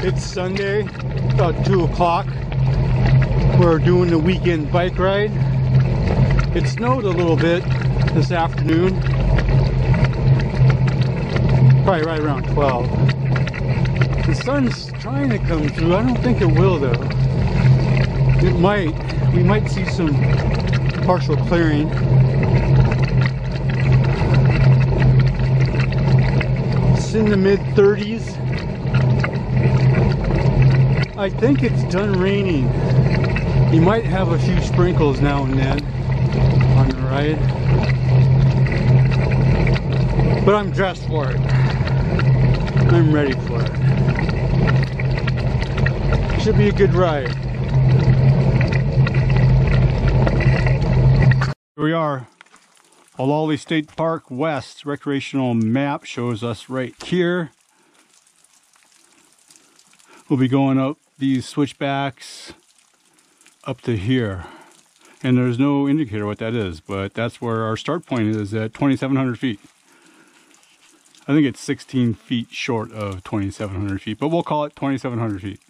It's Sunday, about 2 o'clock. We're doing the weekend bike ride. It snowed a little bit this afternoon. Probably right around 12. The sun's trying to come through. I don't think it will though. It might. We might see some partial clearing. It's in the mid 30s. I think it's done raining. You might have a few sprinkles now and then on the ride. But I'm dressed for it. I'm ready for it. Should be a good ride. Here we are. Olallie State Park West recreational map shows us right here. We'll be going up these switchbacks up to here. And there's no indicator what that is, but that's where our start point is at 2,700 feet. I think it's 16 feet short of 2,700 feet, but we'll call it 2,700 feet.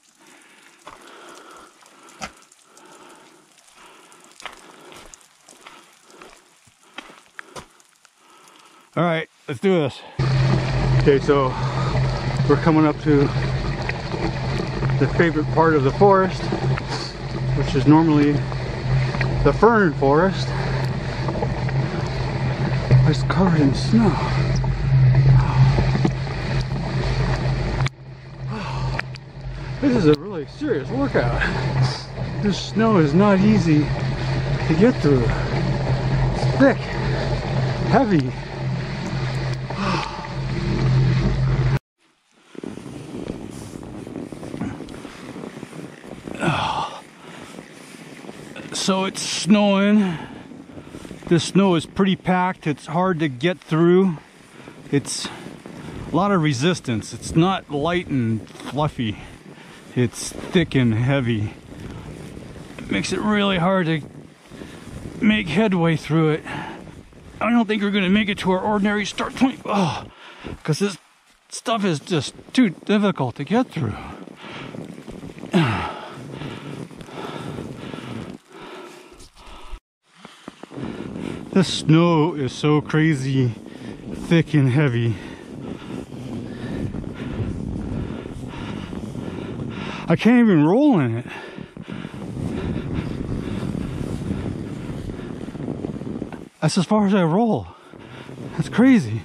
All right, let's do this. Okay, so we're coming up to the favorite part of the forest, which is normally the fern forest. It's covered in snow. This is a really serious workout. This snow is not easy to get through. It's thick, heavy. So it's snowing. The snow is pretty packed. It's hard to get through. It's a lot of resistance. It's not light and fluffy. It's thick and heavy. It makes it really hard to make headway through it. I don't think we're gonna make it to our ordinary start point. Oh, because this stuff is just too difficult to get through. The snow is so crazy thick and heavy. I can't even roll in it. That's as far as I roll. That's crazy.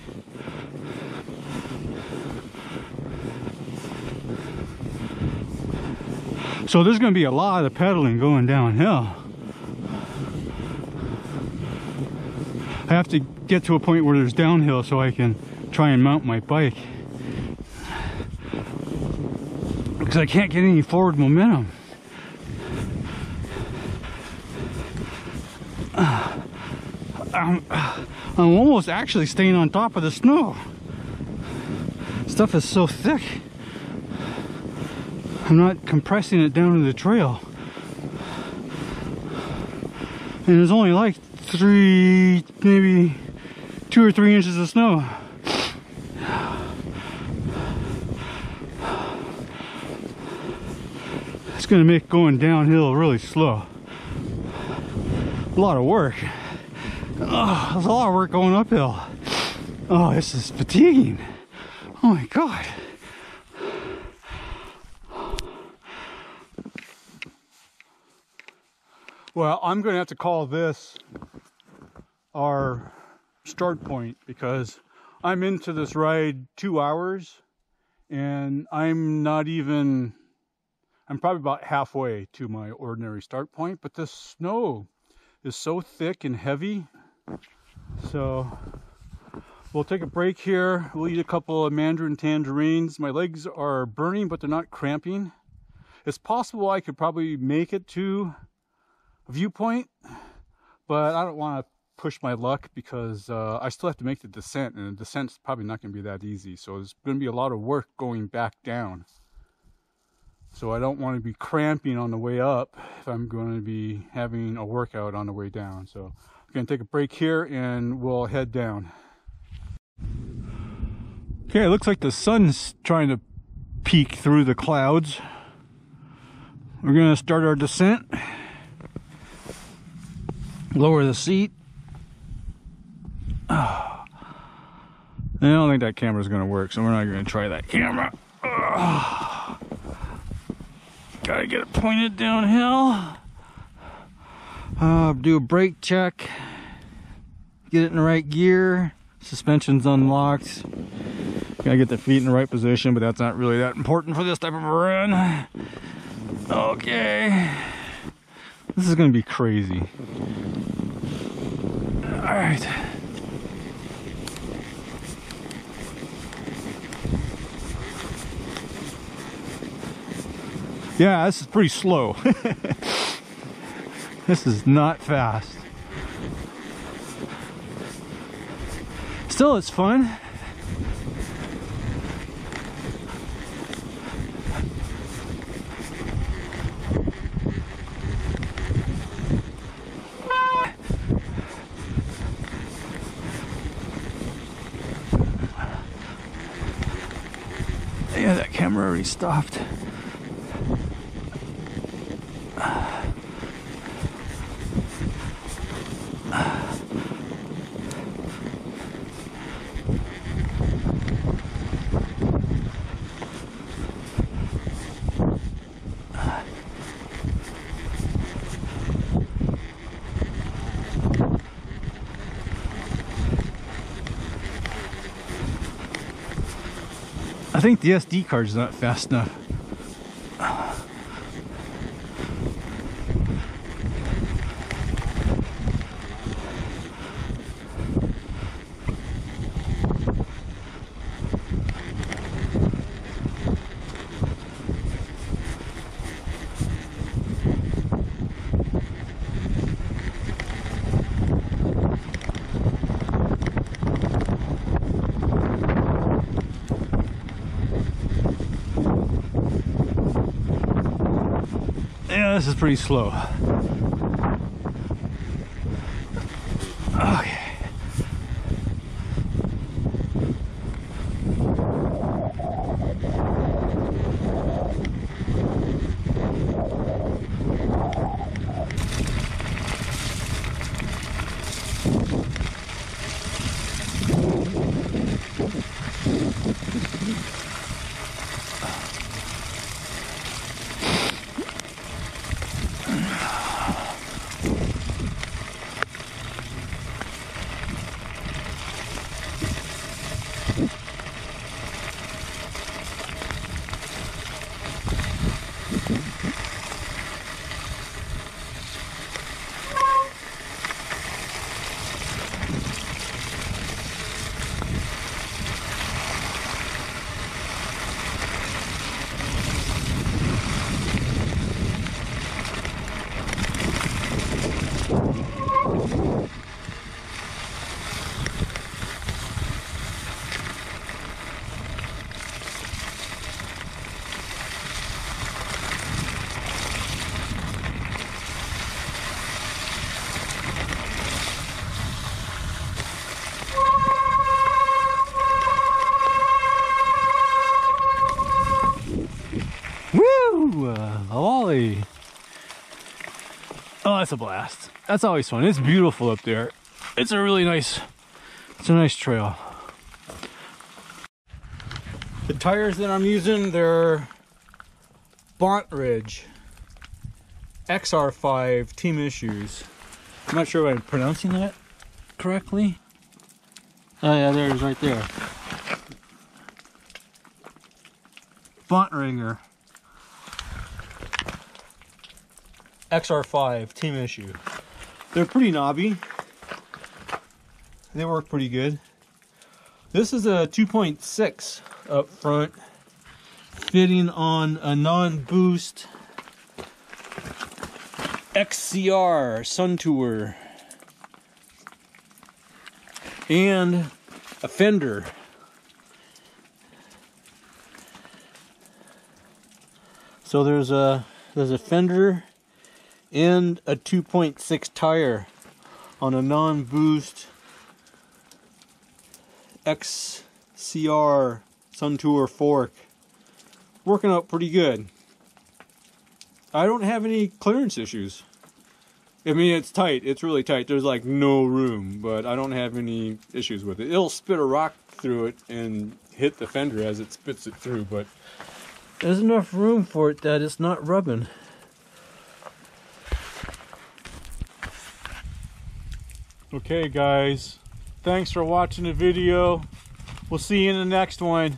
So there's going to be a lot of pedaling going downhill. I have to get to a point where there's downhill so I can try and mount my bike. Because I can't get any forward momentum. I'm, I'm almost actually staying on top of the snow. Stuff is so thick. I'm not compressing it down to the trail. And there's only like three, maybe two or three inches of snow. It's gonna make going downhill really slow. A lot of work. Oh, there's a lot of work going uphill. Oh, this is fatiguing. Oh my God. Well, I'm going to have to call this our start point because I'm into this ride two hours and I'm not even, I'm probably about halfway to my ordinary start point, but the snow is so thick and heavy. So we'll take a break here. We'll eat a couple of mandarin tangerines. My legs are burning, but they're not cramping. It's possible I could probably make it to viewpoint, but I don't want to push my luck because uh, I still have to make the descent, and the descent's probably not going to be that easy. So there's going to be a lot of work going back down. So I don't want to be cramping on the way up if I'm going to be having a workout on the way down. So I'm going to take a break here and we'll head down. Okay, it looks like the sun's trying to peek through the clouds. We're gonna start our descent. Lower the seat. Oh. I don't think that camera's gonna work, so we're not gonna try that camera. Ugh. Gotta get it pointed downhill. Uh, do a brake check. Get it in the right gear. Suspension's unlocked. Gotta get the feet in the right position, but that's not really that important for this type of a run. Okay. This is gonna be crazy. Alright. Yeah, this is pretty slow. this is not fast. Still, it's fun. Yeah, that camera already stopped. Think the SD card's not fast enough. This is pretty slow. Okay. Woo! Uh, Ollie. Oh, that's a blast. That's always fun. It's beautiful up there. It's a really nice, it's a nice trail. The tires that I'm using, they're Bont Ridge XR5 Team Issues. I'm not sure if I'm pronouncing that correctly. Oh yeah, there it is right there. Bontringer. XR5 team issue. They're pretty knobby. They work pretty good. This is a 2.6 up front, fitting on a non-boost XCR SunTour and a fender. So there's a there's a fender and a 2.6 tire on a non-boost XCR SunTour fork working out pretty good. I don't have any clearance issues. I mean, it's tight. It's really tight. There's like no room, but I don't have any issues with it. It'll spit a rock through it and hit the fender as it spits it through, but there's enough room for it that it's not rubbing. Okay, guys. Thanks for watching the video. We'll see you in the next one.